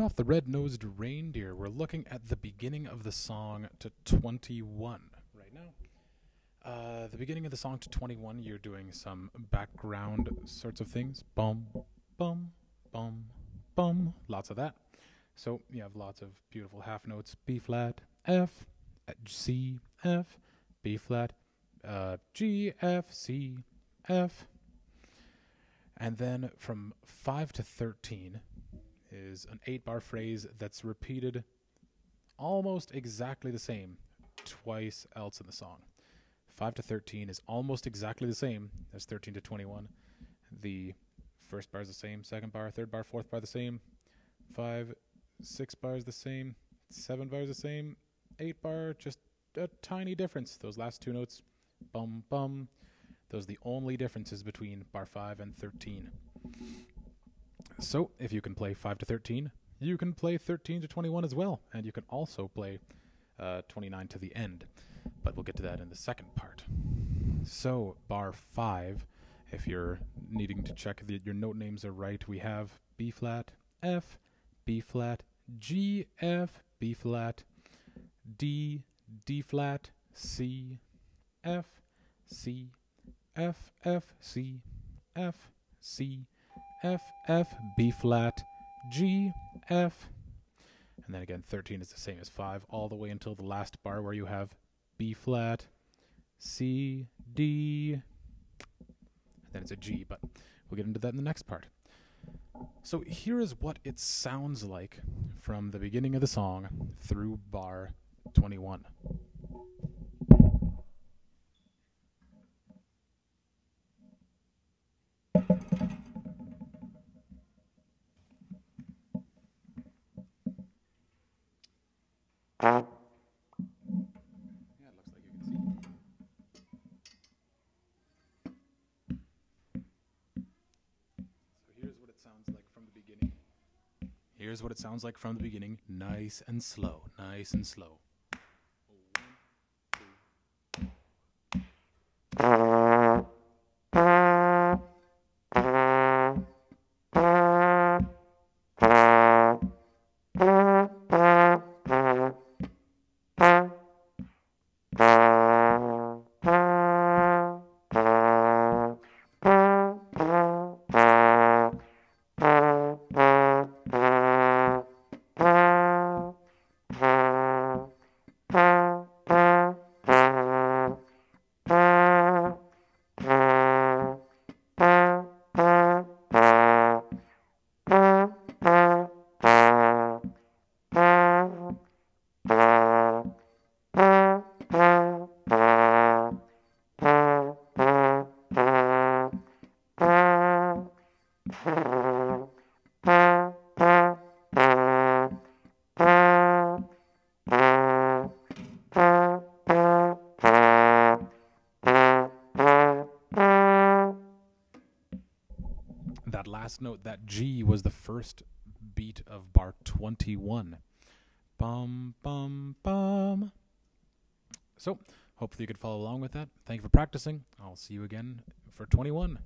Rudolph the Red-Nosed Reindeer. We're looking at the beginning of the song to 21 right now. Uh, the beginning of the song to 21, you're doing some background sorts of things. Bum, bum, bum, bum. Lots of that. So you have lots of beautiful half notes. B flat, F, uh, C, F, B flat, uh, G, F, C, F. And then from 5 to 13 is an 8 bar phrase that's repeated almost exactly the same twice else in the song. 5 to 13 is almost exactly the same as 13 to 21. The first bar is the same, second bar, third bar, fourth bar the same, 5, 6 bars the same, 7 bars the same, 8 bar just a tiny difference. Those last two notes, bum bum, those are the only differences between bar 5 and 13. So, if you can play 5 to 13, you can play 13 to 21 as well, and you can also play uh, 29 to the end. But we'll get to that in the second part. So, bar 5, if you're needing to check that your note names are right, we have B flat, F, B flat, G, F, B flat, D, D flat, C, F, C, F, F, C, F, C, F, F, B flat, G, F. And then again, 13 is the same as 5, all the way until the last bar where you have B flat, C, D, and then it's a G, but we'll get into that in the next part. So here is what it sounds like from the beginning of the song through bar 21. Here's what it sounds like from the beginning. Nice and slow. Nice and slow. Last note, that G, was the first beat of bar 21. Bum, bum, bum. So, hopefully you could follow along with that. Thank you for practicing. I'll see you again for 21.